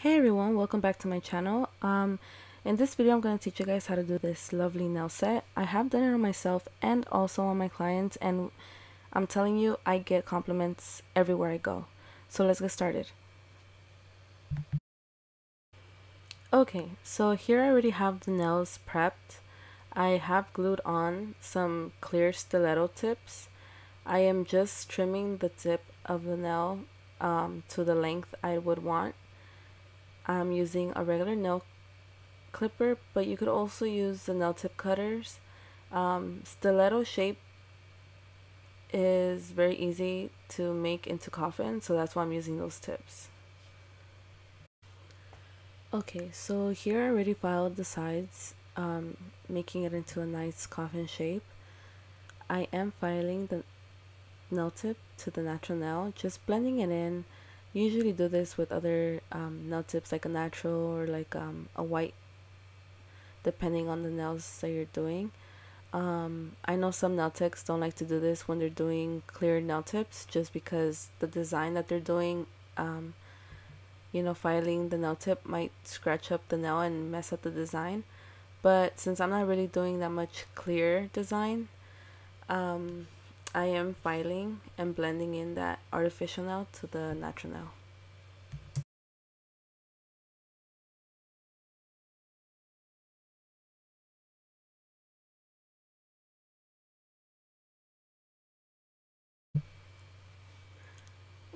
Hey everyone, welcome back to my channel. Um, in this video I'm going to teach you guys how to do this lovely nail set. I have done it on myself and also on my clients and I'm telling you I get compliments everywhere I go. So let's get started. Okay, so here I already have the nails prepped. I have glued on some clear stiletto tips. I am just trimming the tip of the nail um, to the length I would want I'm using a regular nail clipper but you could also use the nail tip cutters. Um, stiletto shape is very easy to make into coffin so that's why I'm using those tips. Okay so here I already filed the sides um, making it into a nice coffin shape. I am filing the nail tip to the natural nail just blending it in usually do this with other um, nail tips like a natural or like um, a white depending on the nails that you're doing. Um, I know some nail techs don't like to do this when they're doing clear nail tips just because the design that they're doing um, you know filing the nail tip might scratch up the nail and mess up the design. But since I'm not really doing that much clear design um, I am filing and blending in that artificial nail to the natural nail.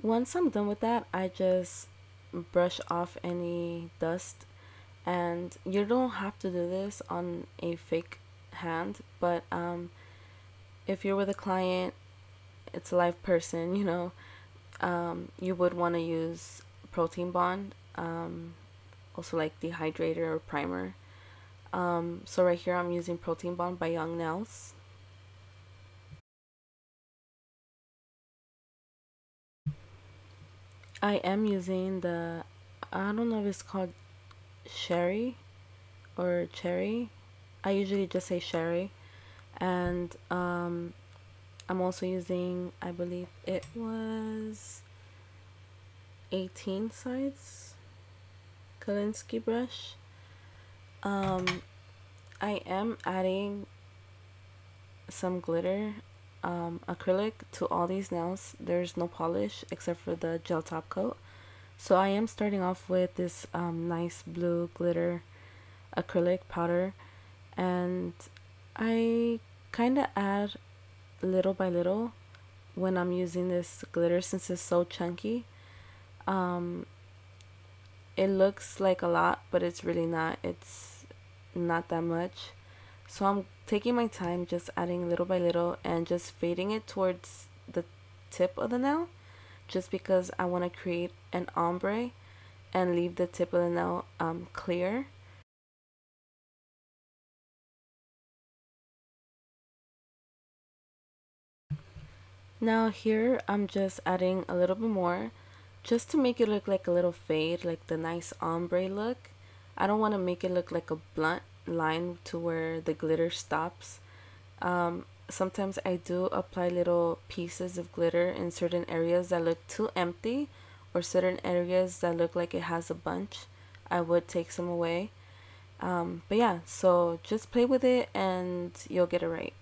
Once I'm done with that, I just brush off any dust and you don't have to do this on a fake hand but um, if you're with a client, it's a live person, you know, um, you would want to use protein bond, um, also like dehydrator or primer. Um, so right here I'm using protein bond by Young Nails. I am using the, I don't know if it's called sherry or cherry. I usually just say sherry and um, I'm also using I believe it was 18 sides. Kolinsky brush. Um, I am adding some glitter um, acrylic to all these nails. There's no polish except for the gel top coat. So I am starting off with this um, nice blue glitter acrylic powder. And I kind of add little by little when I'm using this glitter since it's so chunky. Um, it looks like a lot, but it's really not. It's not that much. So I'm taking my time just adding little by little and just fading it towards the tip of the nail just because I want to create an ombre and leave the tip of the nail um, clear. Now here I'm just adding a little bit more just to make it look like a little fade like the nice ombre look. I don't want to make it look like a blunt line to where the glitter stops. Um, sometimes I do apply little pieces of glitter in certain areas that look too empty or certain areas that look like it has a bunch. I would take some away. Um, but yeah, so just play with it and you'll get it right.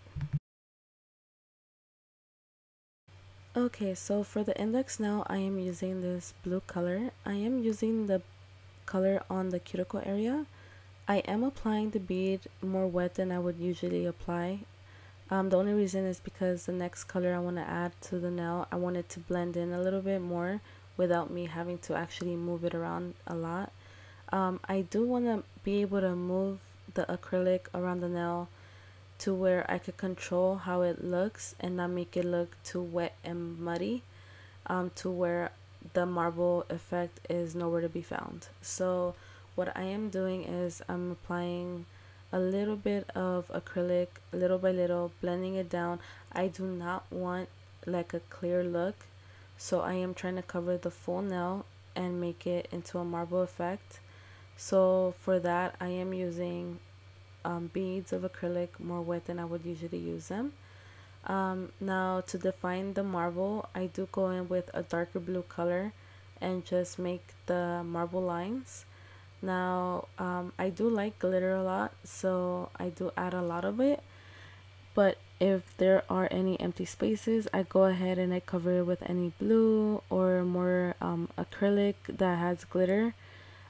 Okay, so for the index now, I am using this blue color. I am using the color on the cuticle area. I am applying the bead more wet than I would usually apply. Um, the only reason is because the next color I want to add to the nail, I want it to blend in a little bit more without me having to actually move it around a lot. Um, I do want to be able to move the acrylic around the nail to where I could control how it looks and not make it look too wet and muddy um, to where the marble effect is nowhere to be found. So what I am doing is I'm applying a little bit of acrylic little by little blending it down I do not want like a clear look so I am trying to cover the full nail and make it into a marble effect so for that I am using um, beads of acrylic more wet than I would usually use them. Um, now to define the marble, I do go in with a darker blue color and just make the marble lines. Now um, I do like glitter a lot so I do add a lot of it. But if there are any empty spaces I go ahead and I cover it with any blue or more um, acrylic that has glitter.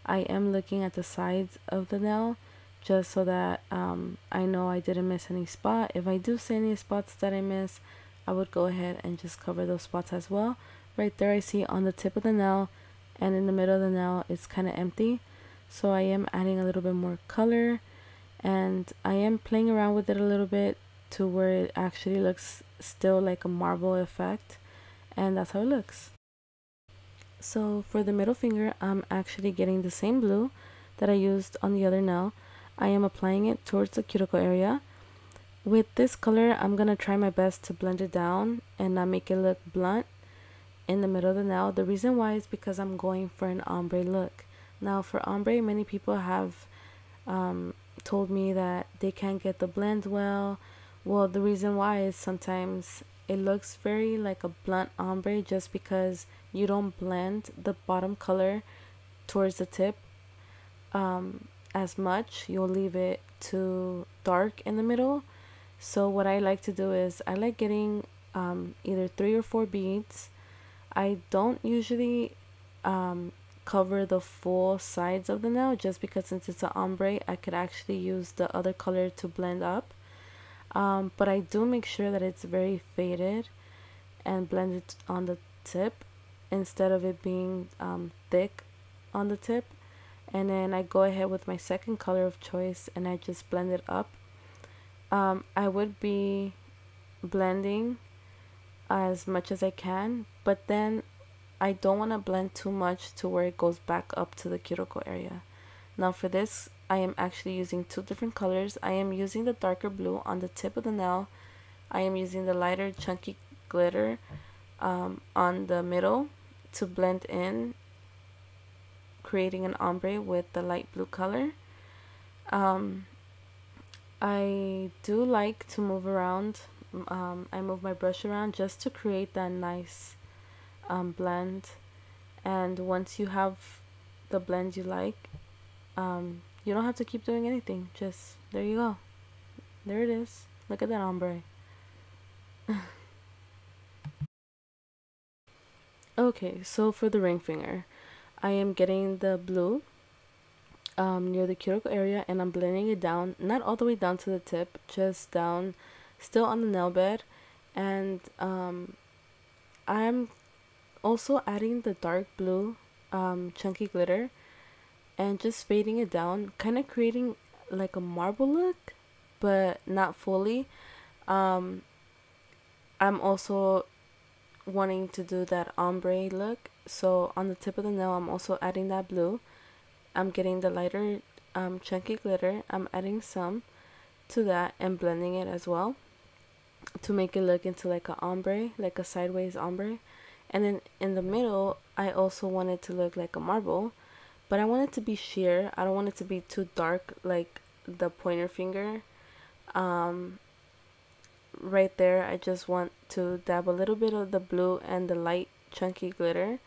I am looking at the sides of the nail just so that um, I know I didn't miss any spot if I do see any spots that I miss I would go ahead and just cover those spots as well right there I see on the tip of the nail and in the middle of the nail it's kind of empty so I am adding a little bit more color and I am playing around with it a little bit to where it actually looks still like a marble effect and that's how it looks. So for the middle finger I'm actually getting the same blue that I used on the other nail. I am applying it towards the cuticle area. With this color I'm going to try my best to blend it down and not make it look blunt in the middle of the nail. The reason why is because I'm going for an ombre look. Now for ombre, many people have um, told me that they can't get the blend well. Well, the reason why is sometimes it looks very like a blunt ombre just because you don't blend the bottom color towards the tip um, as much. You'll leave it too dark in the middle. So what I like to do is I like getting um, either three or four beads. I don't usually um, cover the full sides of the nail just because since it's an ombre I could actually use the other color to blend up um, but I do make sure that it's very faded and blended on the tip instead of it being um, thick on the tip and then I go ahead with my second color of choice and I just blend it up um, I would be blending as much as I can but then I don't want to blend too much to where it goes back up to the cuticle area. Now for this, I am actually using two different colors. I am using the darker blue on the tip of the nail. I am using the lighter chunky glitter um, on the middle to blend in, creating an ombre with the light blue color. Um, I do like to move around. Um, I move my brush around just to create that nice um, blend. And once you have the blend you like um, you don't have to keep doing anything. Just there you go. There it is. Look at that ombre. Okay so for the ring finger I am getting the blue um, near the cuticle area and I'm blending it down not all the way down to the tip just down still on the nail bed. And um, I'm also adding the dark blue um, chunky glitter and just fading it down kind of creating like a marble look but not fully. Um, I'm also wanting to do that ombre look. So on the tip of the nail I'm also adding that blue. I'm getting the lighter um, chunky glitter. I'm adding some to that and blending it as well to make it look into like a ombre like a sideways ombre. And then in the middle I also want it to look like a marble but I want it to be sheer. I don't want it to be too dark like the pointer finger. Um, right there I just want to dab a little bit of the blue and the light chunky glitter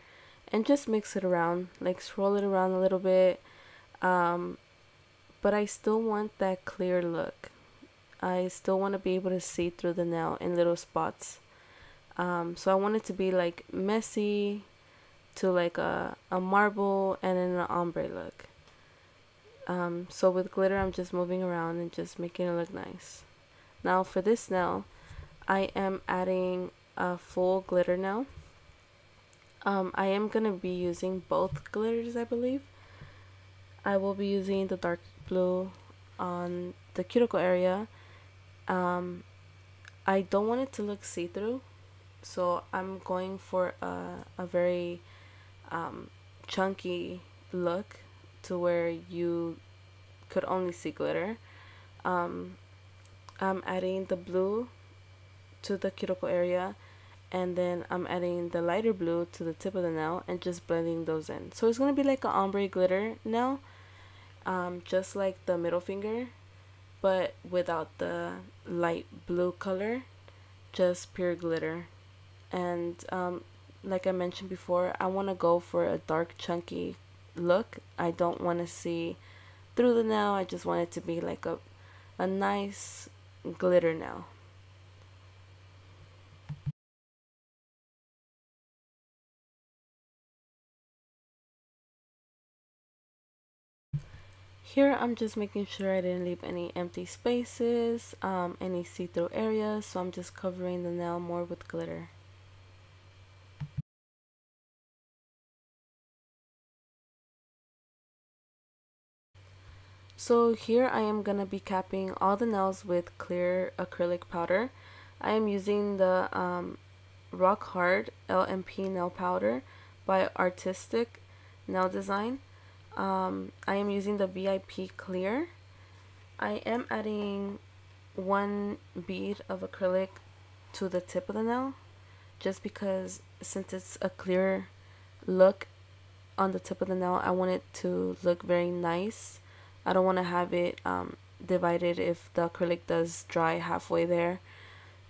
and just mix it around like swirl it around a little bit um, but I still want that clear look I still want to be able to see through the nail in little spots um, so I want it to be like messy to like a, a marble and an ombre look. Um, so with glitter, I'm just moving around and just making it look nice. Now for this nail, I am adding a full glitter nail. Um, I am going to be using both glitters, I believe. I will be using the dark blue on the cuticle area. Um, I don't want it to look see-through, so I'm going for a, a very um, chunky look to where you could only see glitter. Um, I'm adding the blue to the cuticle area and then I'm adding the lighter blue to the tip of the nail and just blending those in. So it's going to be like an ombre glitter nail, um, just like the middle finger, but without the light blue color, just pure glitter and um, like I mentioned before, I want to go for a dark chunky look. I don't want to see through the nail. I just want it to be like a, a nice glitter nail. Here I'm just making sure I didn't leave any empty spaces, um, any see-through areas, so I'm just covering the nail more with glitter. So here I am going to be capping all the nails with clear acrylic powder. I am using the um, Rock Hard LMP nail powder by Artistic Nail Design. Um, I am using the VIP clear. I am adding one bead of acrylic to the tip of the nail just because since it's a clear look on the tip of the nail I want it to look very nice I don't want to have it um, divided if the acrylic does dry halfway there.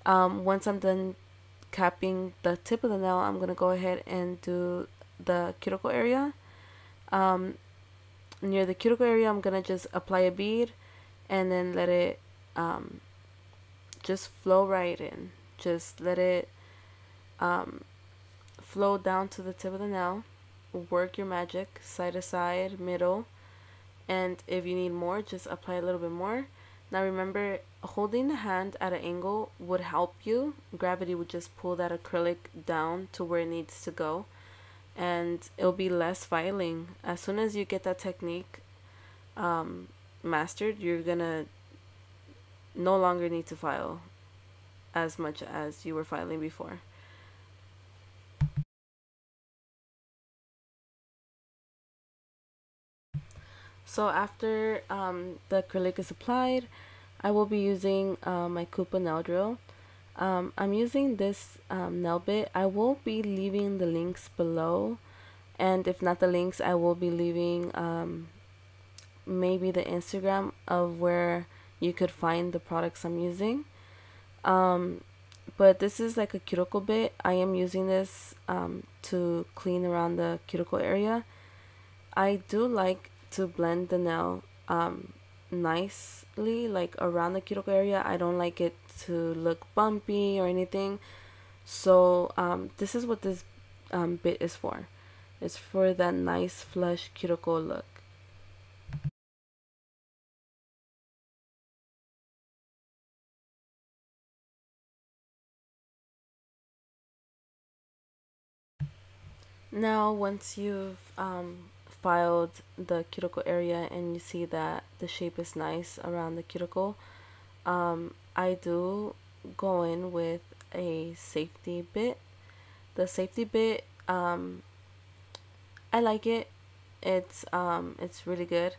Um, once I'm done capping the tip of the nail I'm gonna go ahead and do the cuticle area. Um, near the cuticle area I'm gonna just apply a bead and then let it um, just flow right in. Just let it um, flow down to the tip of the nail. Work your magic side to side middle and if you need more just apply a little bit more now remember holding the hand at an angle would help you gravity would just pull that acrylic down to where it needs to go and it'll be less filing. As soon as you get that technique um, mastered, you're gonna no longer need to file as much as you were filing before. So after um, the acrylic is applied, I will be using uh, my Kupa nail drill. Um, I'm using this um, nail bit. I will be leaving the links below and if not the links I will be leaving um, maybe the Instagram of where you could find the products I'm using. Um, but this is like a cuticle bit. I am using this um, to clean around the cuticle area. I do like to blend the nail um, nicely like around the cuticle area. I don't like it to look bumpy or anything. So um, this is what this um, bit is for. It's for that nice flush cuticle look. Now once you've um, filed the cuticle area and you see that the shape is nice around the cuticle um, I do go in with a safety bit. The safety bit um, I like it. It's um, it's really good.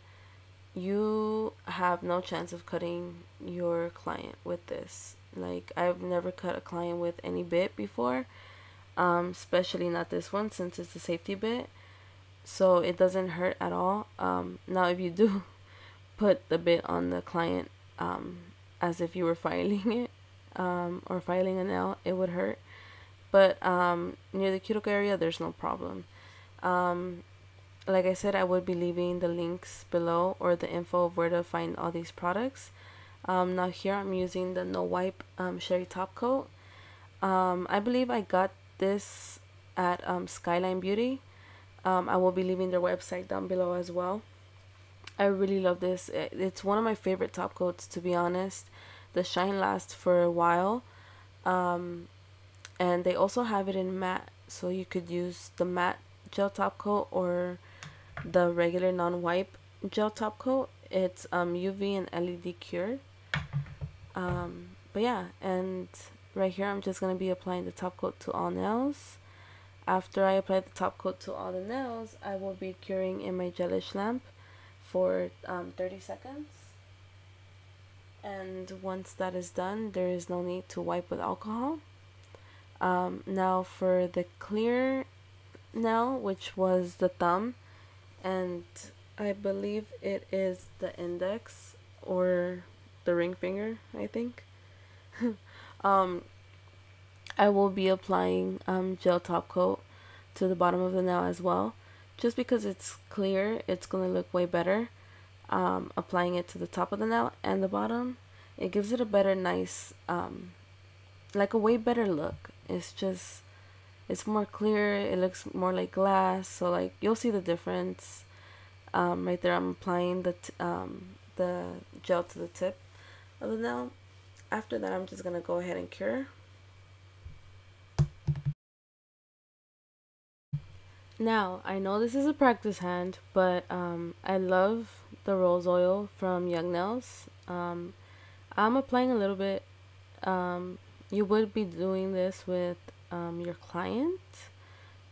You have no chance of cutting your client with this. Like I've never cut a client with any bit before um, especially not this one since it's a safety bit so it doesn't hurt at all. Um, now if you do put the bit on the client um, as if you were filing it um, or filing a nail it would hurt. But um, near the cuticle area there's no problem. Um, like I said I would be leaving the links below or the info of where to find all these products. Um, now here I'm using the no wipe Cheri top coat. I believe I got this at Skyline Beauty um, I will be leaving their website down below as well. I really love this. It's one of my favorite top coats to be honest. The shine lasts for a while. Um, and they also have it in matte so you could use the matte gel top coat or the regular non-wipe gel top coat. It's um, UV and LED cured. Um, but yeah, and right here I'm just going to be applying the top coat to all nails. After I apply the top coat to all the nails, I will be curing in my gelish lamp for um, 30 seconds. And once that is done, there is no need to wipe with alcohol. Um, now for the clear nail, which was the thumb, and I believe it is the index or the ring finger, I think. um, I will be applying um, gel top coat to the bottom of the nail as well. Just because it's clear, it's going to look way better um, applying it to the top of the nail and the bottom. It gives it a better, nice, um, like a way better look. It's just, it's more clear. It looks more like glass. So like you'll see the difference. Um, right there, I'm applying the um, the gel to the tip of the nail. After that, I'm just gonna go ahead and cure. Now, I know this is a practice hand, but um, I love the rose oil from Young Nails. Um, I'm applying a little bit. Um, you would be doing this with um, your client.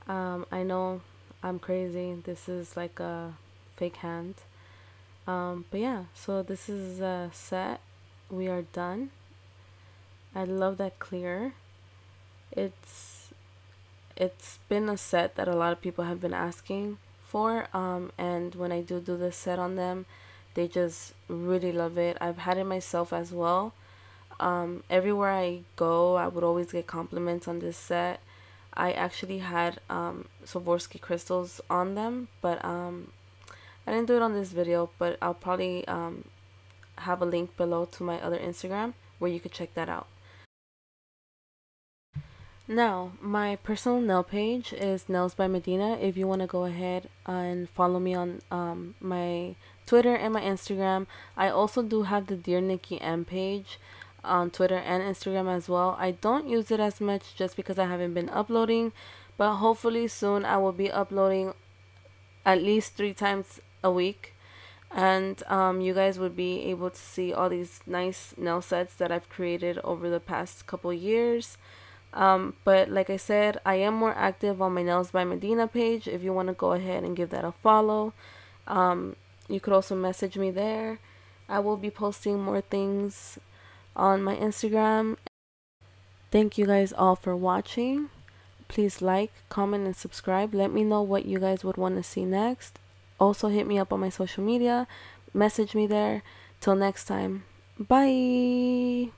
Um, I know I'm crazy. This is like a fake hand. Um, but yeah, so this is a set. We are done. I love that clear. It's it's been a set that a lot of people have been asking for um, and when I do do this set on them they just really love it. I've had it myself as well. Um, everywhere I go I would always get compliments on this set. I actually had um, crystals on them but um, I didn't do it on this video but I'll probably um, have a link below to my other Instagram where you could check that out now, my personal nail page is Nails by Medinah. If you want to go ahead and follow me on um, my Twitter and my Instagram. I also do have the Dear Nicky Emm page on Twitter and Instagram as well. I don't use it as much just because I haven't been uploading, but hopefully soon I will be uploading at least three times a week. And um, you guys would be able to see all these nice nail sets that I've created over the past couple years. Um, but like I said, I am more active on my Nails by Medinah page if you want to go ahead and give that a follow. Um, you could also message me there. I will be posting more things on my Instagram. Thank you guys all for watching. Please like, comment, and subscribe. Let me know what you guys would want to see next. Also, hit me up on my social media. Message me there. Till next time. Bye.